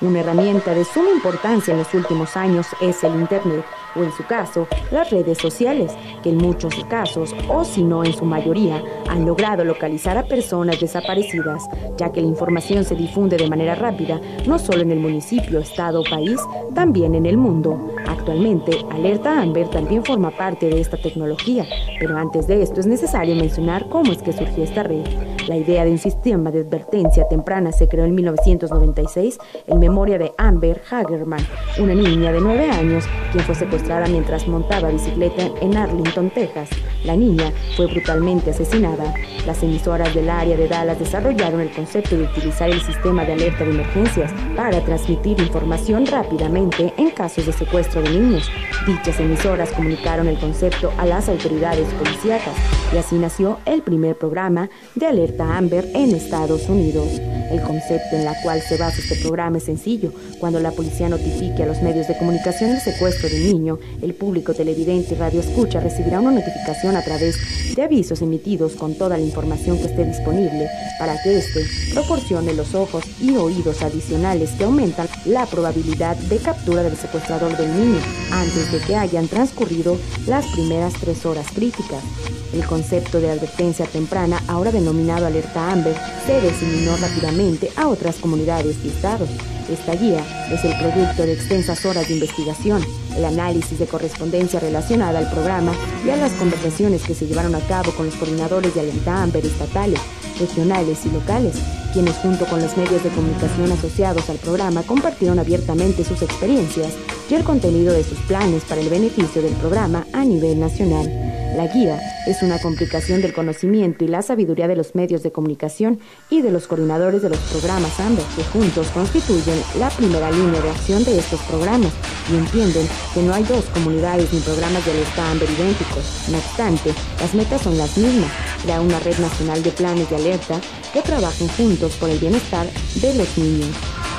Una herramienta de suma importancia en los últimos años es el Internet, o en su caso, las redes sociales, que en muchos casos, o si no en su mayoría, han logrado localizar a personas desaparecidas, ya que la información se difunde de manera rápida, no solo en el municipio, estado o país, también en el mundo. Actualmente, Alerta Amber también forma parte de esta tecnología, pero antes de esto es necesario mencionar cómo es que surgió esta red. La idea de un sistema de advertencia temprana se creó en 1996 en memoria de Amber Hagerman, una niña de 9 años quien fue secuestrada mientras montaba bicicleta en Arlington, Texas. La niña fue brutalmente asesinada. Las emisoras del área de Dallas desarrollaron el concepto de utilizar el sistema de alerta de emergencias para transmitir información rápidamente en casos de secuestro de niños. Dichas emisoras comunicaron el concepto a las autoridades policíacas y así nació el primer programa de alerta Amber en Estados Unidos. El concepto en la cual se basa este programa es sencillo. Cuando la policía notifique a los medios de comunicación el secuestro de un niño, el público televidente y radio escucha recibirá una notificación a través de avisos emitidos con toda la información que esté disponible para que éste proporcione los ojos y oídos adicionales que aumentan la probabilidad de captura del secuestrador del niño antes de que hayan transcurrido las primeras tres horas críticas. El concepto de advertencia temprana, ahora denominado alerta Amber, se diseminó rápidamente a otras comunidades y estados. Esta guía es el producto de extensas horas de investigación, el análisis de correspondencia relacionada al programa y a las conversaciones que se llevaron a cabo con los coordinadores de alerta Amber estatales, regionales y locales, quienes junto con los medios de comunicación asociados al programa compartieron abiertamente sus experiencias y el contenido de sus planes para el beneficio del programa a nivel nacional. La guía es una complicación del conocimiento y la sabiduría de los medios de comunicación y de los coordinadores de los programas AMBER, que juntos constituyen la primera línea de acción de estos programas y entienden que no hay dos comunidades ni programas de alerta AMBER idénticos. No obstante, las metas son las mismas, crear una red nacional de planes de alerta que trabajen juntos por el bienestar de los niños.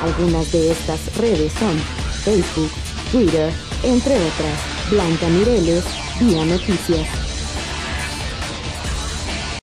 Algunas de estas redes son Facebook, Twitter, entre otras. Blanca Mireles, Vía Noticias.